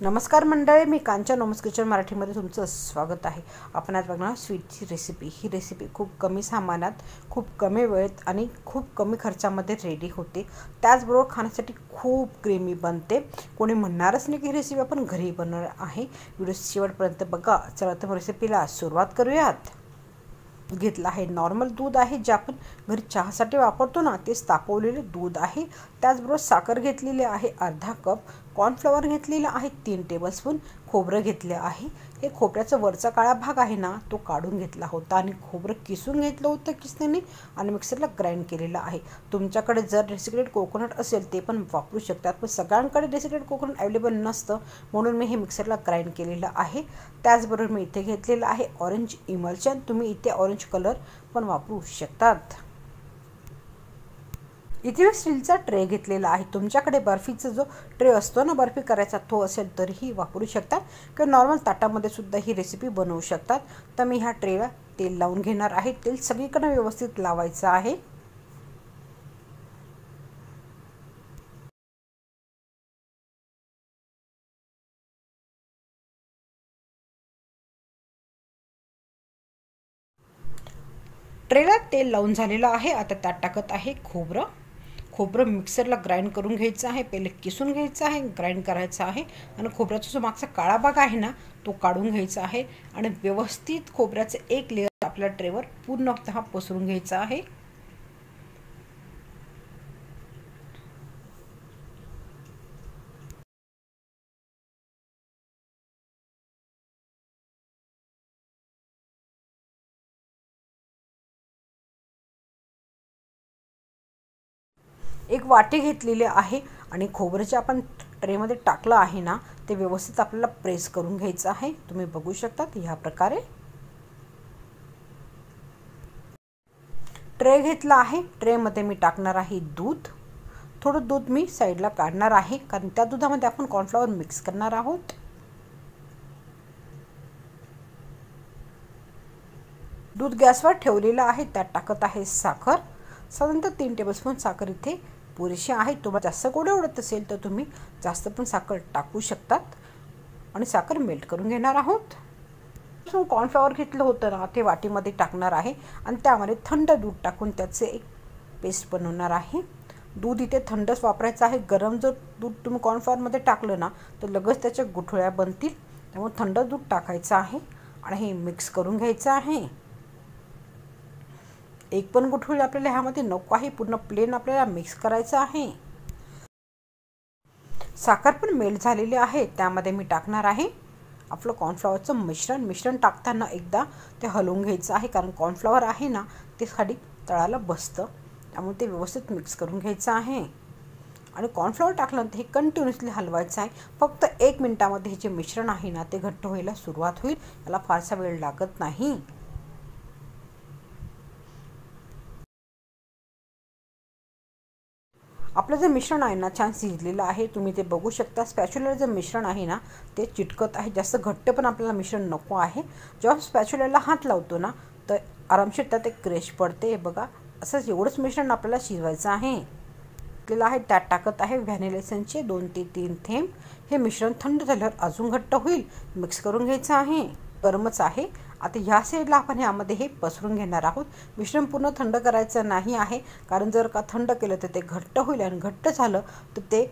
नमस्कार मंडळी मी कांचा नोमस किचन मराठीमध्ये तुमचं स्वागत आहे. आपण आज बघणार स्वीटची रेसिपी ही रेसिपी खूप कमी सामानात खूप कमी वेळेत आणि खूप कमी खर्चामध्ये रेडी होते. त्याचबरोबर खाण्यासाठी खूप क्रीमी बनते. कोणी म्हणणारच नाही की ही रेसिपी आपण घरी बनवणार आहे. व्हिडिओ शेवटपर्यंत बघा. चला तर रेसिपीला सुरुवात करूयात. घेतलं आहे नॉर्मल दूध आहे जे आपण घरी चहासाठी वापरतो ना तेच तापवलेले दूध आहे. त्याचबरोबर साखर घेतलेली आहे अर्धा कप कॉर्नफ्लॉवर घेतलेला आहे तीन टेबलस्पून खोबरं घेतले आहे. हे खोबऱ्याचा वरचा काळा भाग आहे ना तो काढून घेतला होता आणि खोबरं किसून घेतलं होतं किसण्याने आणि मिक्सरला ग्राइंड केलेलं आहे. तुमच्याकडे जर डेसिक्रेट कोकोनट असेल ते पण वापरू शकतात पण सगळ्यांकडे डेसिक्रेट कोकोनट अवेलेबल नसतं म्हणून मी हे मिक्सरला ग्राइंड केलेलं आहे. त्याचबरोबर मी इथे घेतलेलं आहे ऑरेंज इमल्शन तुम्ही इथे ऑरेंज कलर पण वापरू शकतात. इथे मी स्टीलचा ट्रे घेतलेला आहे. तुमच्याकडे बर्फीचा जो ट्रे असतो ना बर्फी करायचा तो असेल तरीही वापरू शकतात किंवा नॉर्मल ताटामध्ये सुद्धा ही रेसिपी बनवू शकतात. तर मी ह्या ट्रेला तेल लावून घेणार आहे. तेल सगळीकडे व्यवस्थित लावायचं आहे. ट्रेला तेल लावून झालेलं आहे. आता त्यात टाकत आहे खोबरं. खोबरं मिक्सरला ग्राइंड करून घ्यायचं आहे पहिले किसून घ्यायचं आहे ग्राइंड करायचं आहे आणि खोबऱ्याचा जो मागचा काळा भाग आहे ना तो काढून घ्यायचा आहे आणि व्यवस्थित खोबऱ्याचं एक लेअर आपल्या ट्रेवर पूर्णतः पसरून घ्यायचा आहे. एक वाटी घेतलेली आहे आणि खोबरं जे आपण ट्रेमध्ये टाकलं आहे ना ते व्यवस्थित आपल्याला प्रेस करून घ्यायचं आहे. तुम्ही बघू शकतात ह्या प्रकारे. ट्रे घेतला आहे. ट्रेमध्ये मी टाकणार आहे दूध. थोडं दूध मी साईडला काढणार आहे कारण त्या दुधामध्ये आपण कॉर्नफ्लॉवर मिक्स करणार आहोत. दूध गॅसवर ठेवलेलं आहे त्यात टाकत आहे साखर. साधारणतः तीन टेबलस्पून साखर इथे पुरेशी आहे. तुम्हाला जास्त गोड आवडत असेल तर तुम्ही जास्त पण साखर टाकू शकतात. आणि साखर मेल्ट करून घेणार आहोत. कॉर्नफ्लॉवर घेतलं होतं ना ते वाटीमध्ये टाकणार आहे. आणि त्यामध्ये थंड दूध टाकून त्याचे एक पेस्ट बनवणार आहे. दूध इथे थंडच वापरायचं आहे. गरम जर दूध तुम्ही कॉर्नफ्लॉवरमध्ये टाकलं ना तर लगेच त्याच्या गुठळ्या बनतील. त्यामुळे थंड दूध टाकायचं आहे. आणि हे मिक्स करून घ्यायचं आहे. एक पण गुठळी आपल्याला ह्यामध्ये नको आहे. पूर्ण प्लेन आपल्याला मिक्स करायचं आहे. साखर पण मेल्ट झालेली आहे. त्यामध्ये मी टाकणार आहे. आपलं कॉर्नफ्लॉवरचं मिश्रण मिश्रण टाकताना एकदा ते हलवून घ्यायचं आहे. कारण कॉर्नफ्लॉवर आहे ना ते खाली तळाला बसतं. त्यामुळे ते व्यवस्थित मिक्स करून घ्यायचं आहे. आणि कॉर्नफ्लॉवर टाकल्यानंतर हे कंटिन्युअसली हलवायचं आहे. फक्त एक मिनटामध्ये हे जे मिश्रण आहे ना ते घट्ट व्हायला सुरुवात होईल. याला फारसा वेळ लागत नाही. आपलं जे मिश्रण आहे ना छान शिजलेलं आहे. तुम्ही ते बघू शकता. स्पॅच्युलर जे मिश्रण आहे ना ते चिटकत आहे. जास्त घट्ट पण आपल्याला मिश्रण नको आहे. जेव्हा स्पॅच्युलरला हात लावतो ना तर आरामशीर त्यात एक क्रेश पडते. बघा असंच एवढंच मिश्रण आपल्याला शिजवायचं आहे. घेतलेलं आहे त्यात टाकत आहे व्हॅनिलेसनचे दोन ते तीन थेंब. हे मिश्रण थंड झाल्यावर अजून घट्ट होईल. मिक्स करून घ्यायचं आहे. गरमच आहे. आता ह्या साईडला आपण ह्यामध्ये हे पसरून घेणार आहोत. मिश्रण पूर्ण थंड करायचं नाही आहे. कारण जर का थंड केलं तर ते घट्ट होईल आणि घट्ट झालं तर ते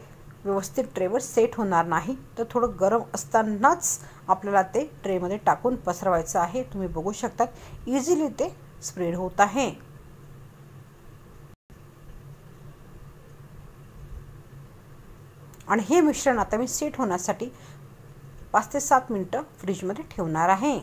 व्यवस्थित ट्रेवर सेट होणार नाही. तर थोडं गरम असतानाच आपल्याला ते ट्रेमध्ये टाकून पसरवायचं आहे. तुम्ही बघू शकतात. इझिली ते स्प्रेड होत आहे. आणि हे मिश्रण आता मी सेट होण्यासाठी पाच ते सात मिनटं फ्रीजमध्ये ठेवणार आहे.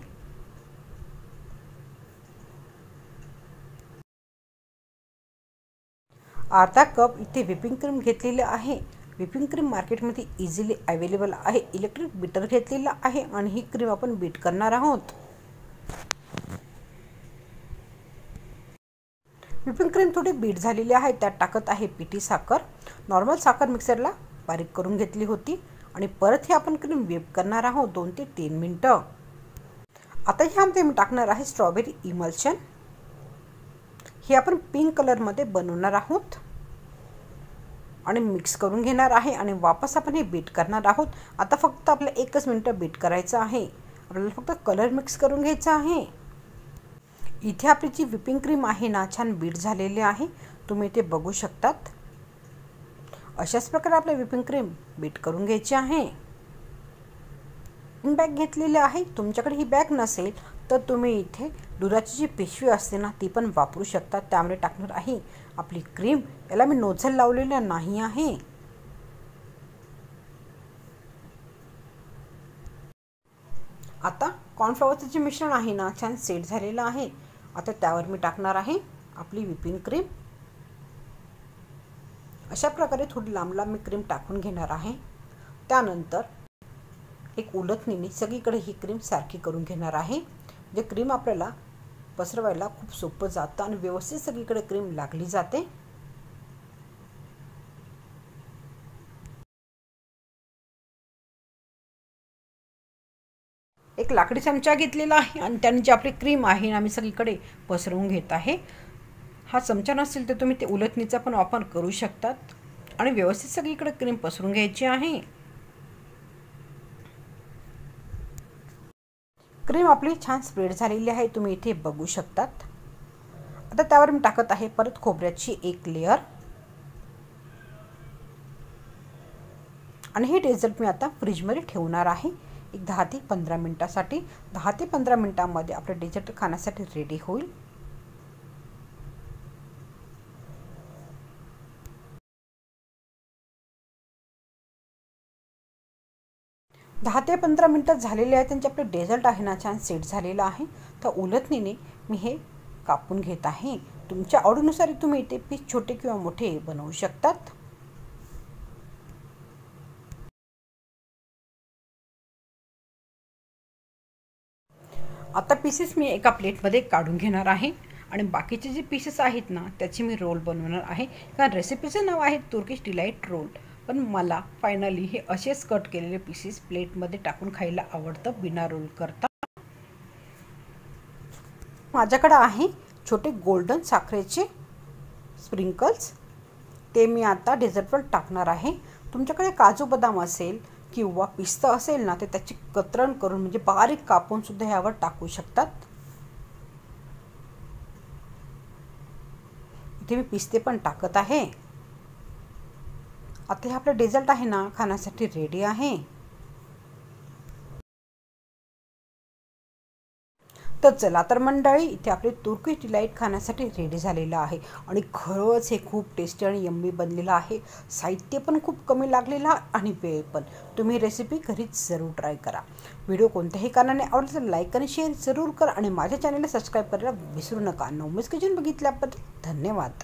अर्धा कप इथे व्हिपिंग क्रीम घेतलेलं आहे. व्हिपिंग क्रीम मार्केटमध्ये इझिली अवेलेबल आहे. इलेक्ट्रिक बीटर घेतलेलं आहे आणि ही क्रीम आपण बीट करणार आहोत. व्हिपिंग क्रीम थोडी बीट झालेली आहे. त्यात टाकत आहे पिठी साखर. नॉर्मल साखर मिक्सरला बारीक करून घेतली होती आणि परत हे आपण क्रीम वेप करणार आहोत दोन ते तीन मिनटं. आता ह्यामध्ये मी टाकणार आहे स्ट्रॉबेरी इमल्शन हे आपण पिंक कलरमध्ये बनवणार आहोत. आणि मिक्स करून घेणार आहे आणि वापस आपण हे बीट करणार आहोत. आता फक्त आपल्याला एकच मिनटं बीट करायचं आहे. आपल्याला फक्त कलर मिक्स करून घ्यायचा आहे. इथे आपली जी विपिंग क्रीम आहे ना छान बीट झालेली आहे. तुम्ही इथे बघू शकतात. अशाच प्रकारे आपली विपिंग क्रीम बीट करून घ्यायची आहे. बॅग घेतलेली आहे. तुमच्याकडे ही बॅग नसेल तर तुम्ही इथे दुधाची जी पिशवी असते ना ती पण वापरू शकता. त्यामुळे टाकणार आहे आपली क्रीम. याला मी नोझल लावलेला नाही आहे. आता कॉर्नफ्लॉवरचं जे मिश्रण आहे ना छान सेट झालेलं आहे. आता त्यावर मी टाकणार आहे आपली विपिंग क्रीम अशा प्रकारे थोडी लांब लांब मी क्रीम टाकून घेणार आहे. त्यानंतर एक उलटणीने सगळीकडे ही क्रीम सारखी करून घेणार आहे. जे क्रीम आपल्याला पसरवायला खूप सोपं जातं आणि व्यवस्थित सगळीकडे क्रीम लागली जाते. एक लाकडी चमचा घेतलेला आहे आणि त्याने जी आपली क्रीम आहे आम्ही सगळीकडे पसरवून घेत आहे. हा चमचा नसेल तर तुम्ही ते उलटणीचा पण वापर करू शकतात आणि व्यवस्थित सगळीकडे क्रीम पसरून घ्यायची आहे. क्रीम आपली छान स्प्रेड झालेली आहे तुम्ही इथे बघू शकतात. आता त्यावर मी टाकत आहे परत खोबऱ्याची एक लेअर आणि हे डेझर्ट मी आता फ्रीजमध्ये ठेवणार आहे. एक दहा ते पंधरा मिनटासाठी. दहा ते पंधरा मिनटामध्ये आपलं डेझर्ट खाण्यासाठी रेडी होईल. दहा ते पंधरा मिनटात झालेले आहे त्यांचे आपले डेझर्ट आहे ना छान सेट झालेलं आहे. तर उलटणीने मी हे कापून घेत आहे. तुमच्या आवडीनुसार तुम्ही ते पीस छोटे किंवा मोठे बनवू शकतात. आता पीसेस मी एका प्लेटमध्ये काढून घेणार आहे. आणि बाकीचे जे पीसेस आहेत ना त्याची मी रोल बनवणार आहे. कारण रेसिपीचं नाव आहे तुर्किश डिलाईट रोल पण मला फायनली हे असेच कट केलेले पीसेस प्लेटमध्ये टाकून खायला आवडतं बिना रोल करता. माझ्याकडं आहे छोटे गोल्डन साखरेचे स्प्रिंकल्स ते मी आता डेझर्टवर टाकणार आहे. तुमच्याकडे काजू बदाम असेल किंवा पिस्तं असेल ना ते त्याची कतरण करून म्हणजे बारीक कापूनसुद्धा ह्यावर टाकू शकतात. इथे मी पिस्ते पण टाकत आहे. आता हे आपलं डेझर्ट आहे ना खाण्यासाठी रेडी आहे. तर चला तर मंडळी इथे आपले तुर्की डिलाईट खाण्यासाठी रेडी झालेलं आहे. आणि खरंच हे खूप टेस्टी आणि यम्मी बनलेलं आहे. साहित्य पण खूप कमी लागलेलं आणि वेळ पण. तुम्ही रेसिपी घरीच जरूर ट्राय करा. व्हिडिओ कोणत्याही कारणाने आवडला तर लाईक आणि शेअर जरूर करा. आणि माझ्या चॅनलला सबस्क्राईब करायला विसरू नका. नवमीच किचन बघितल्याबद्दल धन्यवाद.